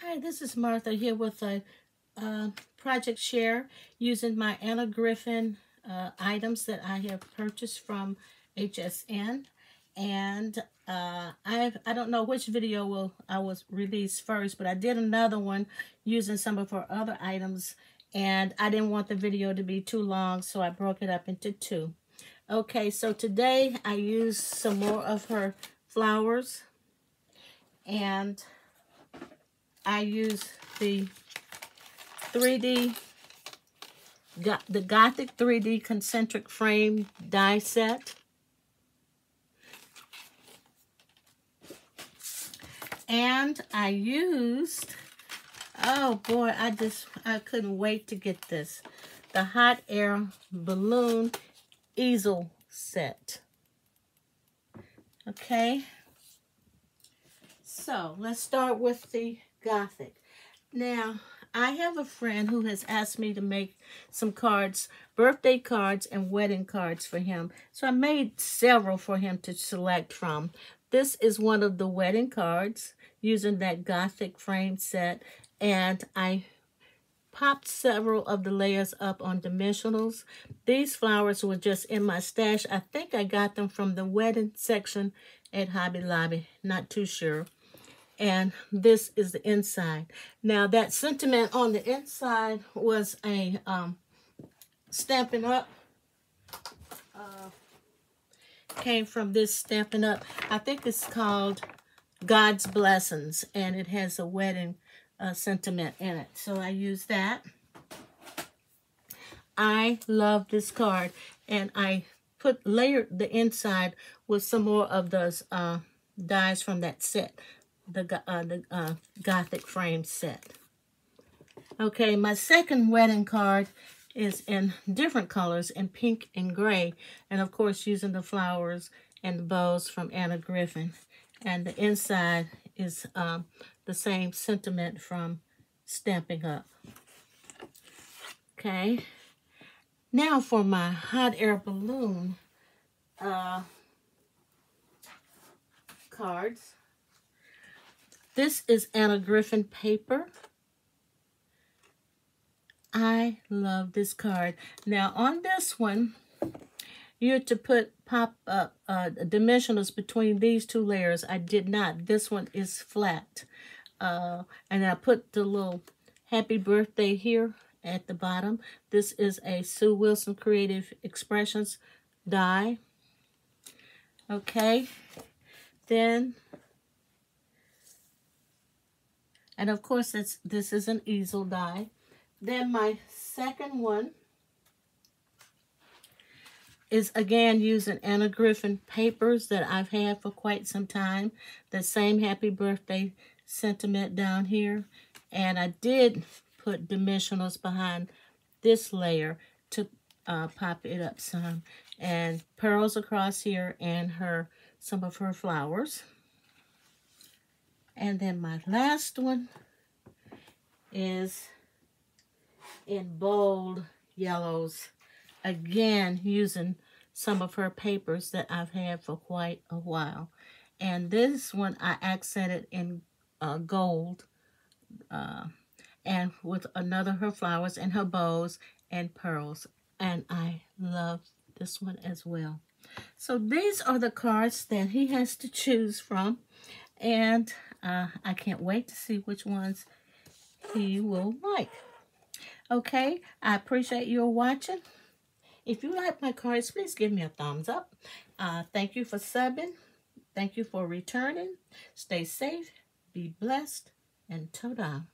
Hi, this is Martha here with a uh, project share using my Anna Griffin uh, items that I have purchased from HSN. And uh, I I don't know which video will I was released first, but I did another one using some of her other items. And I didn't want the video to be too long, so I broke it up into two. Okay, so today I used some more of her flowers. And I use the 3D, the Gothic 3D concentric frame die set. And I used, oh boy, I just, I couldn't wait to get this. The Hot Air Balloon Easel Set. Okay. So, let's start with the Gothic. Now, I have a friend who has asked me to make some cards, birthday cards and wedding cards for him. So I made several for him to select from. This is one of the wedding cards using that Gothic frame set. And I popped several of the layers up on dimensionals. These flowers were just in my stash. I think I got them from the wedding section at Hobby Lobby. Not too sure and this is the inside. Now that sentiment on the inside was a um, Stampin' Up. Uh, came from this Stampin' Up. I think it's called God's Blessings, and it has a wedding uh, sentiment in it. So I use that. I love this card, and I put layered the inside with some more of those uh, dies from that set the, uh, the uh, Gothic frame set. Okay, my second wedding card is in different colors, in pink and gray. And of course, using the flowers and the bows from Anna Griffin. And the inside is um, the same sentiment from Stampin' Up. Okay. Now for my hot air balloon uh, cards. This is Anna Griffin paper. I love this card. Now, on this one, you're to put pop up uh, dimensionals between these two layers. I did not. This one is flat. Uh, and I put the little happy birthday here at the bottom. This is a Sue Wilson Creative Expressions die. Okay. Then And of course, it's, this is an easel die. Then my second one is again using Anna Griffin papers that I've had for quite some time. The same happy birthday sentiment down here. And I did put dimensionals behind this layer to uh, pop it up some. And pearls across here and her some of her flowers. And then my last one is in bold yellows. Again, using some of her papers that I've had for quite a while. And this one I accented in uh, gold uh, and with another her flowers and her bows and pearls. And I love this one as well. So these are the cards that he has to choose from. And uh, I can't wait to see which ones he will like. Okay, I appreciate your watching. If you like my cards, please give me a thumbs up. Uh, thank you for subbing. Thank you for returning. Stay safe, be blessed, and Todah.